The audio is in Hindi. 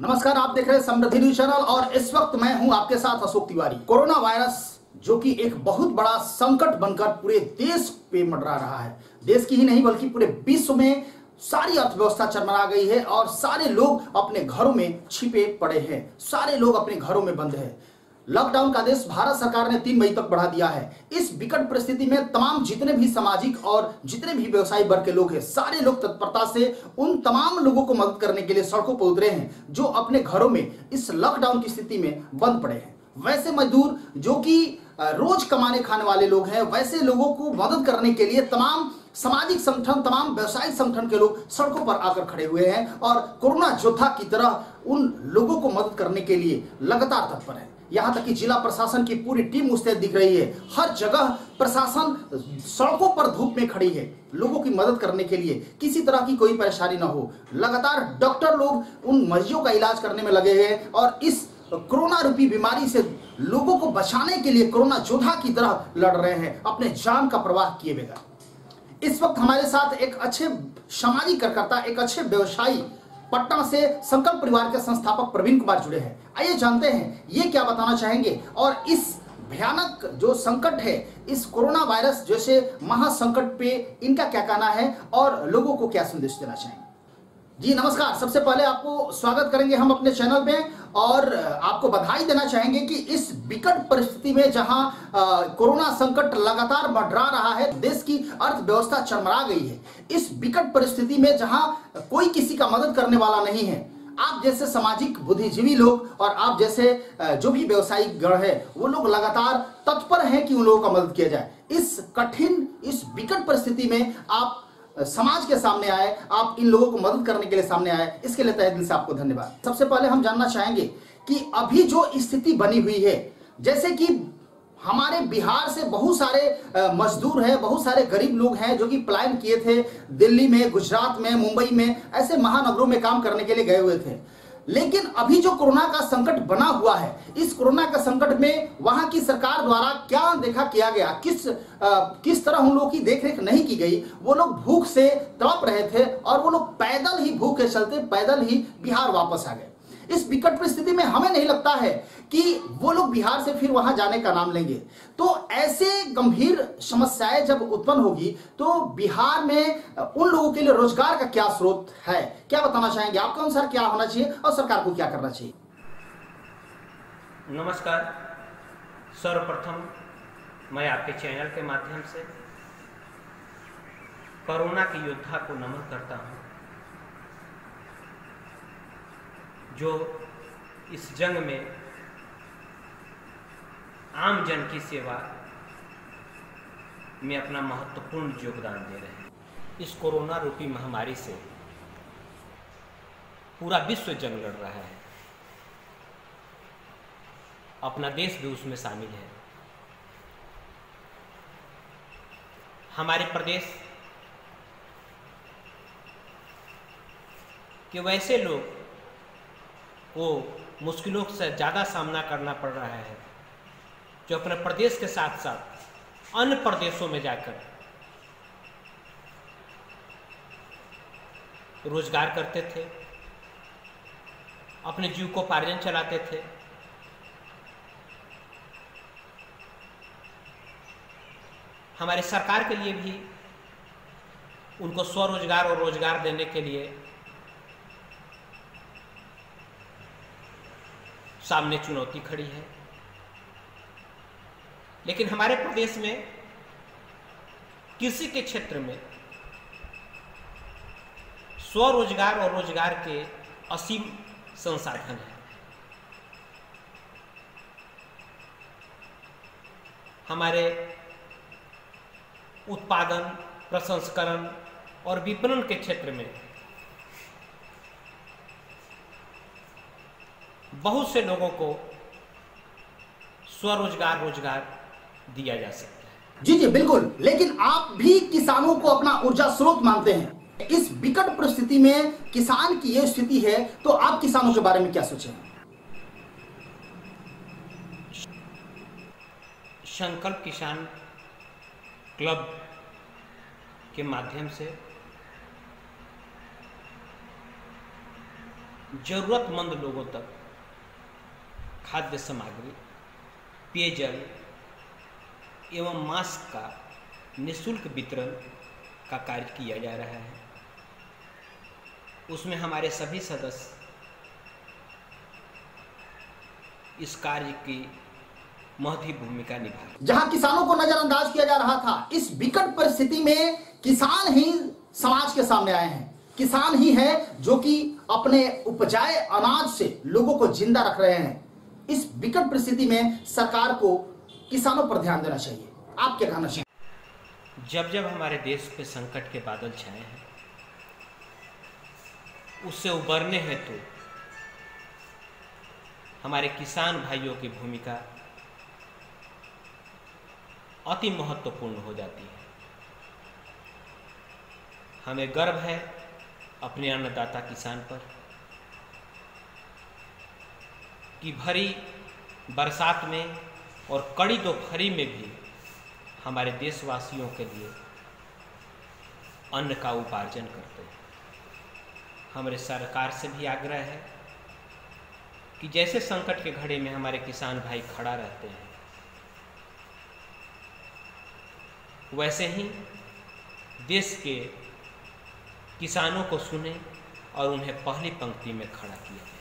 नमस्कार, आप देख रहे हैं समृद्धि न्यूज़ चैनल और इस वक्त मैं हूँ आपके साथ अशोक तिवारी। कोरोना वायरस, जो कि एक बहुत बड़ा संकट बनकर पूरे देश पे मंडरा रहा है। देश की ही नहीं, बल्कि पूरे विश्व में सारी अर्थव्यवस्था चरमरा गई है और सारे लोग अपने घरों में छिपे पड़े हैं। सारे लोग अपने घरों में बंद हैं। लॉकडाउन का आदेश भारत सरकार ने तीन मई तक बढ़ा दिया है। इस विकट परिस्थिति में तमाम जितने भी सामाजिक और जितने भी व्यवसायी वर्ग के लोग हैं, सारे लोग तत्परता से उन तमाम लोगों को मदद करने के लिए सड़कों पर उतरे हैं, जो अपने घरों में इस लॉकडाउन की स्थिति में बंद पड़े हैं। वैसे मजदूर, जो कि रोज कमाने खाने वाले लोग हैं, वैसे लोगों को मदद करने के लिए तमाम सामाजिक संगठन, तमाम व्यवसायिक संगठन के लोग सड़कों पर आकर खड़े हुए हैं और कोरोना योद्धा की तरह उन लोगों को मदद करने के लिए लगातार तत्पर है। यहाँ तक कि जिला प्रशासन की पूरी टीम मुस्तैद दिख रही है। हर जगह प्रशासन सड़कों पर धूप में खड़ी है। लोगों की मदद करने के लिए किसी तरह की कोई परेशानी ना हो। लगातार डॉक्टर लोग उन मरीजों का इलाज करने में लगे हैं और इस कोरोना रूपी बीमारी से लोगों को बचाने के लिए कोरोना योद्धा की तरह लड़ रहे हैं। अपने जान का प्रवाह किए बगैर। इस वक्त हमारे साथ एक अच्छे सामाजिक कार्यकर्ता, एक अच्छे व्यवसायी पटना से संकल्प परिवार के संस्थापक प्रवीण कुमार जुड़े हैं। आइए जानते हैं, ये क्या बताना चाहेंगे? और इस भयानक जो संकट है, इस कोरोना वायरस जैसे महासंकट पे इनका क्या कहना है और लोगों को क्या संदेश देना चाहेंगे? जी, नमस्कार। सबसे पहले आपको स्वागत करेंगे हम अपने चैनल पे और आपको बधाई देना चाहेंगे कि इस विकट परिस्थिति में जहाँ कोरोना संकट लगातार बढ़ा रहा है, देश की अर्थव्यवस्था चरमरा गई है। इस विकट परिस्थिति में जहाँ कोई किसी का मदद करने वाला नहीं है, आप जैसे सामाजिक बुद्धिजीवी लोग और आप जैसे जो भी व्यवसायिक गण है, वो लोग लगातार तत्पर हैं कि उन लोगों का मदद किया जाए। इस कठिन, इस विकट परिस्थिति में आप समाज के सामने आए, आप इन लोगों को मदद करने के लिए सामने आए, इसके लिए तय दिल से आपको धन्यवाद। सबसे पहले हम जानना चाहेंगे कि अभी जो स्थिति बनी हुई है, जैसे कि हमारे बिहार से बहुत सारे मजदूर हैं, बहुत सारे गरीब लोग हैं जो कि पलायन किए थे, दिल्ली में, गुजरात में, मुंबई में, ऐसे महानगरों में काम करने के लिए गए हुए थे। लेकिन अभी जो कोरोना का संकट बना हुआ है इस कोरोना का संकट में वहाँ की सरकार द्वारा क्या देखा किया गया? किस आ, किस तरह उन लोगों की देखरेख नहीं की गई? वो लोग भूख से तड़प रहे थे और वो लोग पैदल ही भूख के चलते पैदल ही बिहार वापस आ गए। इस विकट परिस्थिति में हमें नहीं लगता है कि वो लोग बिहार से फिर वहाँ जाने का नाम लेंगे। तो ऐसे गंभीर समस्याएँ जब उत्पन्न होगी तो बिहार में उन लोगों के लिए रोज़गार का क्या स्रोत है? क्या बताना चाहेंगे? आपके अनुसार क्या होना चाहिए और सरकार को क्या करना चाहिए? नमस्कार। सर्वप्रथम मैं आपके चैनल के माध्यम से कोरोना के योद्धा को नमन करता हूँ। जो इस जंग में आम जन की सेवा में अपना महत्वपूर्ण योगदान दे रहे हैं। इस कोरोना रूपी महामारी से पूरा विश्व जंग लड़ रहा है। अपना देश भी उसमें शामिल है। हमारे प्रदेश के वैसे लोग को मुश्किलों से ज़्यादा सामना करना पड़ रहा है। जो अपने प्रदेश के साथ साथ अन्य प्रदेशों में जाकर रोज़गार करते थे, अपने जीव को पार्जन चलाते थे, हमारे सरकार के लिए भी उनको स्वरोजगार और रोज़गार देने के लिए सामने चुनौती खड़ी है। लेकिन हमारे प्रदेश में कृषि के क्षेत्र में स्वरोजगार और रोज़गार के असीम संसाधन हैं। हमारे उत्पादन, प्रसंस्करण और विपणन के क्षेत्र में बहुत से लोगों को स्वरोजगार रोज़गार दिया जा सकता है। जी जी बिल्कुल। लेकिन आप भी किसानों को अपना ऊर्जा स्रोत मानते हैं। इस विकट परिस्थिति में किसान की यह स्थिति है तो आप किसानों के बारे में क्या सोचे? संकल्प किसान क्लब के माध्यम से जरूरतमंद लोगों तक खाद्य सामग्री, पेयजल एवं मास्क का निशुल्क वितरण का कार्य किया जा रहा है। उसमें हमारे सभी सदस्य इस कार्य की महती भूमिका निभा जहाँ किसानों को नजरअंदाज किया जा रहा था, इस विकट परिस्थिति में किसान ही समाज के सामने आए हैं। किसान ही है जो कि अपने उपजाए अनाज से लोगों को ज़िंदा रख रहे हैं। इस विकट परिस्थिति में सरकार को किसानों पर ध्यान देना चाहिए। आप क्या कहना चाहिए जब जब हमारे देश पे संकट के बादल छाए हैं, उससे उबरने हेतु हमारे किसान भाइयों की भूमिका अति महत्वपूर्ण हो जाती है। हमें गर्व है अपने अन्नदाता किसान पर कि भरी बरसात में और कड़ी दोपहरी में भी हमारे देशवासियों के लिए अन्न का उपार्जन करते हैं। हमारे सरकार से भी आग्रह है कि जैसे संकट के घड़े में हमारे किसान भाई खड़ा रहते हैं, वैसे ही देश के किसानों को सुने और उन्हें पहली पंक्ति में खड़ा किया जाए।